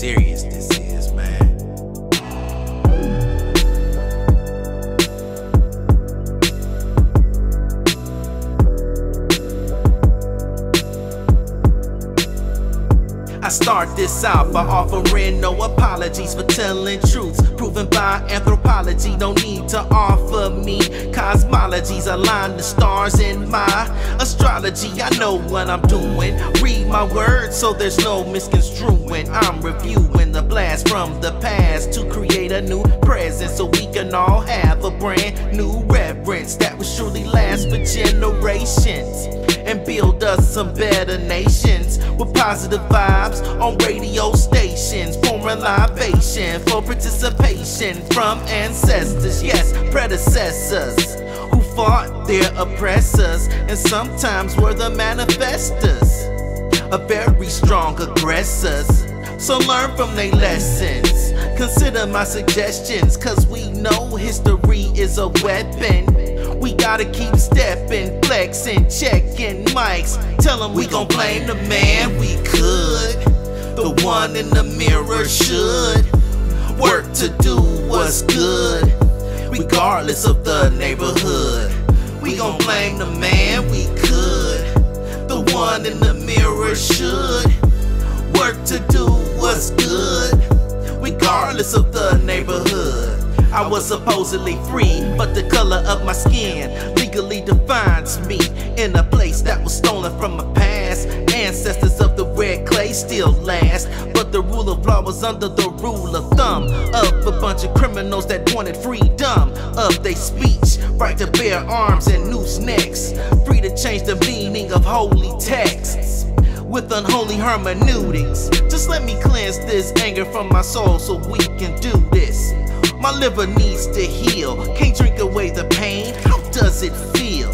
serious this is, man. I start this out by offering no apologies for telling truths, proven by anthropology. No need to offer me cosmologies, align the stars in my astrology. I know what I'm doing. Read my words so there's no misconstruing. I'm reviewing blast from the past to create a new present so we can all have a brand new reverence that will surely last for generations and build us some better nations with positive vibes on radio stations, pouring libation for participation from ancestors, yes, predecessors who fought their oppressors and sometimes were the manifestors of very strong aggressors. So learn from their lessons. Consider my suggestions, cause we know history is a weapon. We gotta keep stepping, flexing, checking mics. Tell them we gon' blame the man we could. The one in the mirror should work to do what's good, regardless of the neighborhood. We gon' blame the man we could. The one in the mirror should work to do good, regardless of the neighborhood. I was supposedly free, but the color of my skin legally defines me in a place that was stolen from my past. Ancestors of the red clay still last, but the rule of law was under the rule of thumb of a bunch of criminals that wanted freedom of their speech, right to bear arms and noose necks, free to change the meaning of holy texts with unholy hermeneutics. Just let me cleanse this anger from my soul so we can do this. My liver needs to heal. Can't drink away the pain. How does it feel?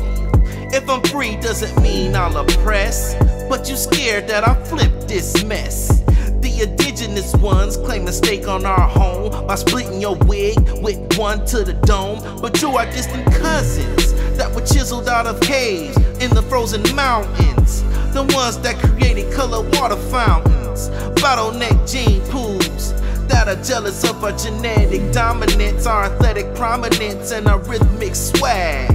If I'm free, doesn't mean I'll oppress. But you scared that I'll flip this mess. The indigenous ones claim a stake on our home by splitting your wig with one to the dome. But you are distant cousins that were chiseled out of caves in the frozen mountains. The ones that created color water fountains, bottleneck gene pools that are jealous of our genetic dominance, our athletic prominence, and our rhythmic swag.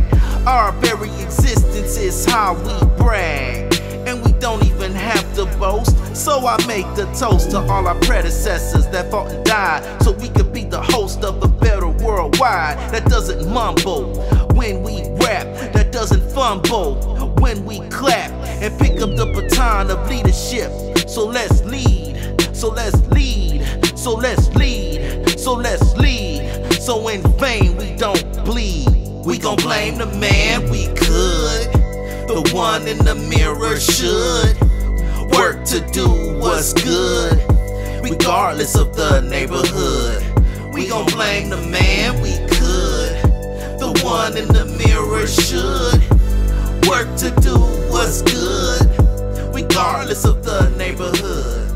Our very existence is how we brag, and we don't even have to boast. So I make the toast to all our predecessors that fought and died, so we could be the host of a better worldwide that doesn't mumble when we rap, that doesn't fumble when we clap and pick up the baton of leadership. So let's lead, so let's lead, so let's lead, so let's lead. So in vain we don't bleed. We gon' blame the man we could. The one in the mirror should work to do what's good, regardless of the neighborhood. We gon' blame the man we could. The one in the mirror should work to do what's good, regardless of the neighborhood.